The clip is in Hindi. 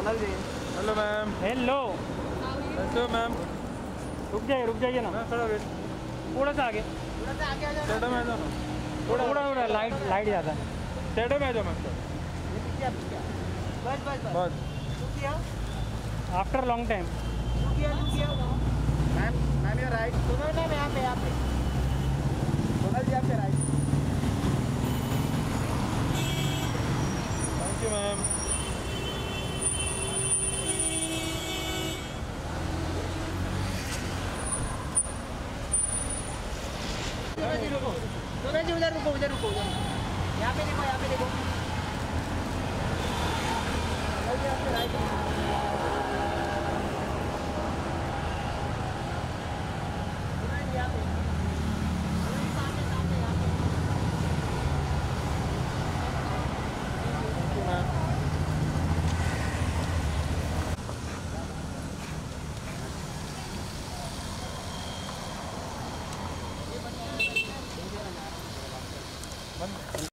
Sonal ji. Hello ma'am hello कैसे मैम रुक जाइए रुक जाइए ना। थोड़ा सा आगे। थोड़ा सा आगे थोड़ा थोड़ा थोड़ा लाइट लाइट ज़्यादा। स्टेडियम में जाओ मैम बस बस बस। After long time ma'am ma'am you're right Sonal ji रुको जी उधर रुको उधर रुको यहाँ पे देखो यहाँ पे देखो Come on.